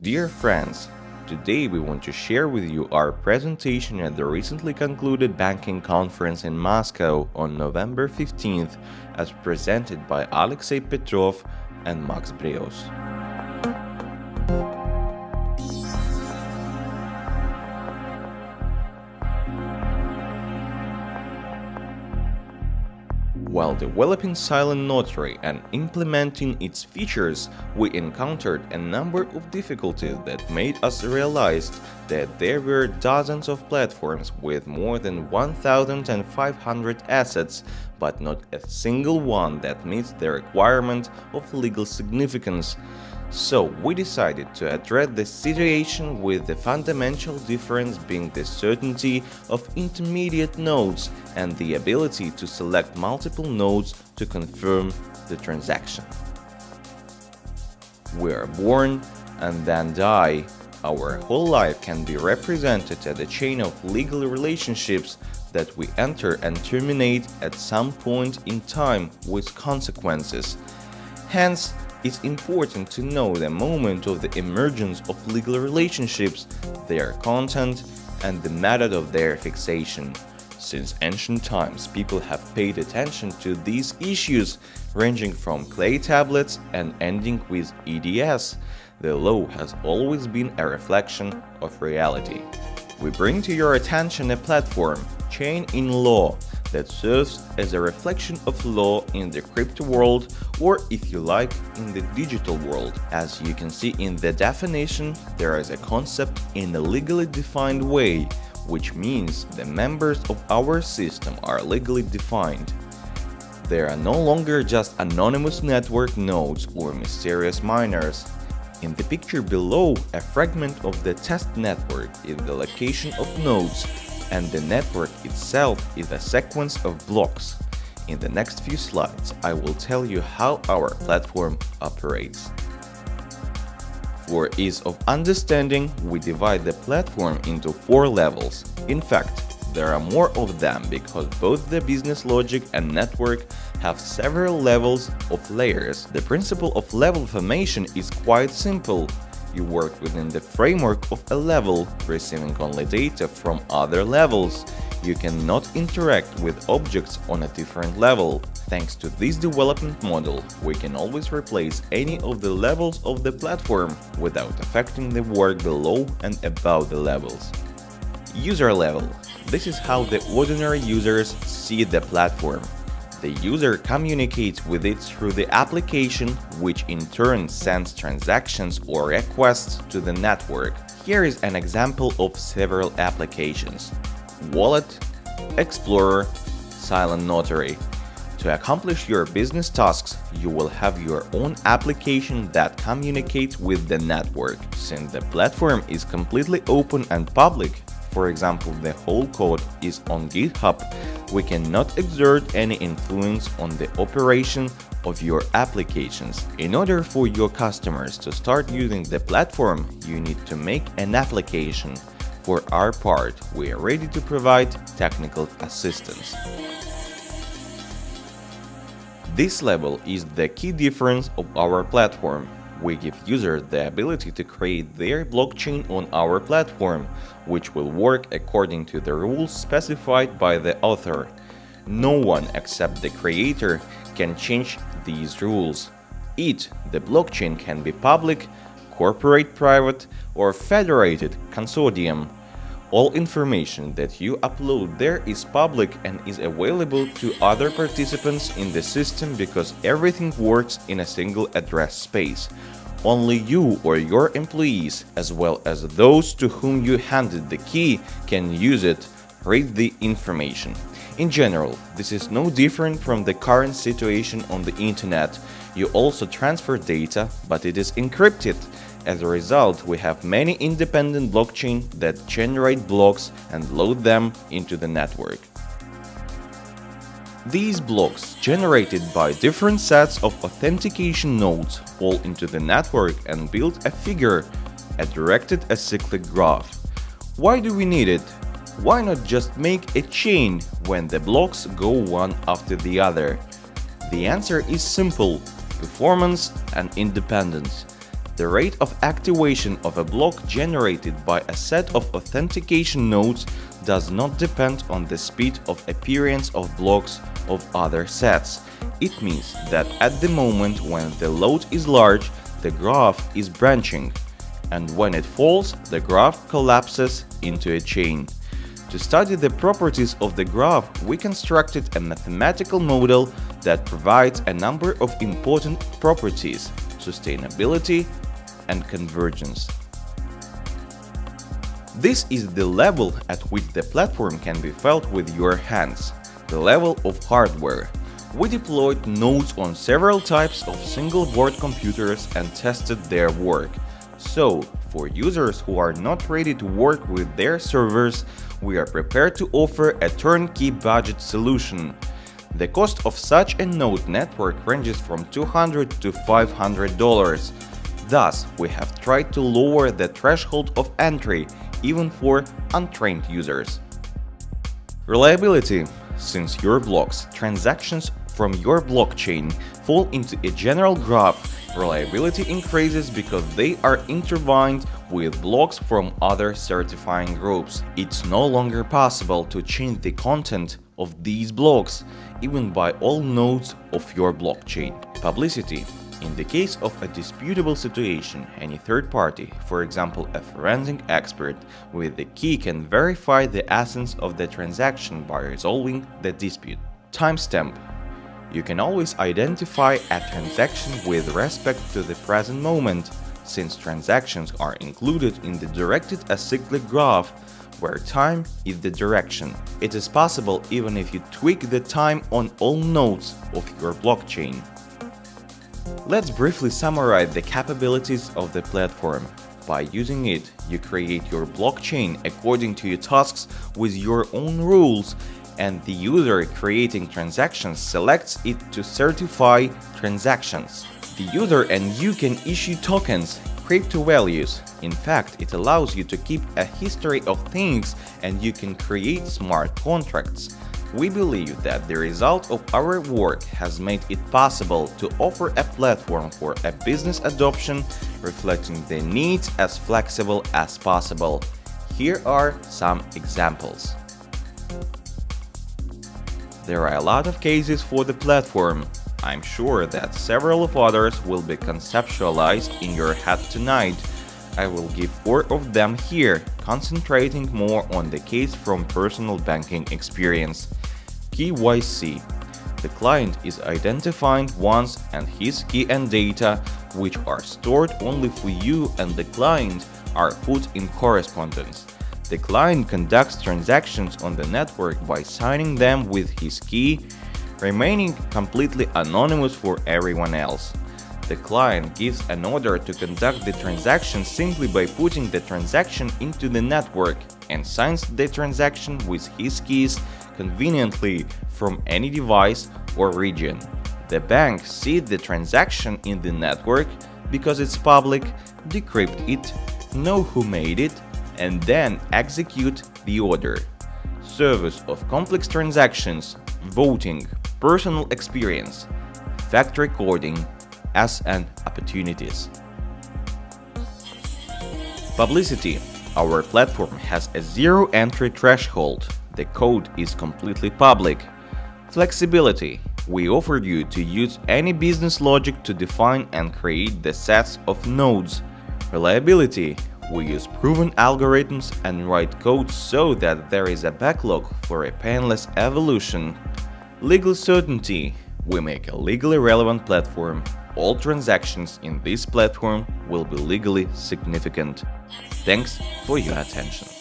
Dear friends, today we want to share with you our presentation at the recently concluded banking conference in Moscow on November 15th as presented by Alexey Petrov and Max Breus. While developing Silent Notary and implementing its features, we encountered a number of difficulties that made us realize that there were dozens of platforms with more than 1,500 assets, but not a single one that meets the requirement of legal significance. So we decided to address the situation with the fundamental difference being the certainty of intermediate nodes and the ability to select multiple nodes to confirm the transaction. We are born and then die. Our whole life can be represented as a chain of legal relationships that we enter and terminate at some point in time with consequences. Hence, it's important to know the moment of the emergence of legal relationships, their content, and the method of their fixation. Since ancient times, people have paid attention to these issues, ranging from clay tablets and ending with EDS. The law has always been a reflection of reality. We bring to your attention a platform, Chain in Law, that serves as a reflection of law in the crypto world or if you like in the digital world. As you can see in the definition, there is a concept in a legally defined way, which means the members of our system are legally defined. They are no longer just anonymous network nodes or mysterious miners. In the picture below, a fragment of the test network is the location of nodes and the network itself is a sequence of blocks. In the next few slides, I will tell you how our platform operates. For ease of understanding, we divide the platform into four levels. In fact, there are more of them because both the business logic and network have several levels of layers. The principle of level formation is quite simple you work within the framework of a level, receiving only data from other levels. You cannot interact with objects on a different level. Thanks to this development model, we can always replace any of the levels of the platform without affecting the work below and above the levels. User level. This is how the ordinary users see the platform. The user communicates with it through the application, which in turn sends transactions or requests to the network. Here is an example of several applications. Wallet, Explorer, Silent Notary. To accomplish your business tasks, you will have your own application that communicates with the network. Since the platform is completely open and public, for example, the whole code is on GitHub, we cannot exert any influence on the operation of your applications. In order for your customers to start using the platform, you need to make an application. For our part, we are ready to provide technical assistance. This level is the key difference of our platform we give users the ability to create their blockchain on our platform, which will work according to the rules specified by the author. No one except the creator can change these rules. It, the blockchain, can be public, corporate private, or federated consortium. All information that you upload there is public and is available to other participants in the system because everything works in a single address space. Only you or your employees, as well as those to whom you handed the key, can use it, read the information. In general, this is no different from the current situation on the internet. You also transfer data, but it is encrypted as a result, we have many independent blockchains that generate blocks and load them into the network. These blocks, generated by different sets of authentication nodes, fall into the network and build a figure, a directed acyclic graph. Why do we need it? Why not just make a chain when the blocks go one after the other? The answer is simple, performance and independence. The rate of activation of a block generated by a set of authentication nodes does not depend on the speed of appearance of blocks of other sets. It means that at the moment when the load is large, the graph is branching, and when it falls, the graph collapses into a chain. To study the properties of the graph, we constructed a mathematical model that provides a number of important properties, sustainability, and convergence. This is the level at which the platform can be felt with your hands, the level of hardware. We deployed nodes on several types of single-board computers and tested their work. So, for users who are not ready to work with their servers, we are prepared to offer a turnkey budget solution. The cost of such a node network ranges from 200 to $500. Thus, we have tried to lower the threshold of entry even for untrained users. Reliability Since your blocks, transactions from your blockchain fall into a general graph, reliability increases because they are intertwined with blocks from other certifying groups. It's no longer possible to change the content of these blocks, even by all nodes of your blockchain. Publicity in the case of a disputable situation, any third party, for example a forensic expert with the key can verify the essence of the transaction by resolving the dispute. Timestamp You can always identify a transaction with respect to the present moment, since transactions are included in the directed acyclic graph where time is the direction. It is possible even if you tweak the time on all nodes of your blockchain. Let's briefly summarize the capabilities of the platform. By using it, you create your blockchain according to your tasks with your own rules and the user creating transactions selects it to certify transactions. The user and you can issue tokens, crypto values. In fact, it allows you to keep a history of things and you can create smart contracts. We believe that the result of our work has made it possible to offer a platform for a business adoption reflecting the needs as flexible as possible. Here are some examples. There are a lot of cases for the platform. I'm sure that several of others will be conceptualized in your head tonight. I will give four of them here, concentrating more on the case from personal banking experience. KYC. The client is identified once and his key and data, which are stored only for you and the client, are put in correspondence. The client conducts transactions on the network by signing them with his key, remaining completely anonymous for everyone else. The client gives an order to conduct the transaction simply by putting the transaction into the network and signs the transaction with his keys conveniently from any device or region. The bank sees the transaction in the network because it's public, decrypt it, know who made it, and then execute the order. Service of complex transactions, voting, personal experience, fact recording, as an opportunities. Publicity Our platform has a zero entry threshold the code is completely public. Flexibility. We offer you to use any business logic to define and create the sets of nodes. Reliability. We use proven algorithms and write code so that there is a backlog for a painless evolution. Legal certainty. We make a legally relevant platform. All transactions in this platform will be legally significant. Thanks for your attention.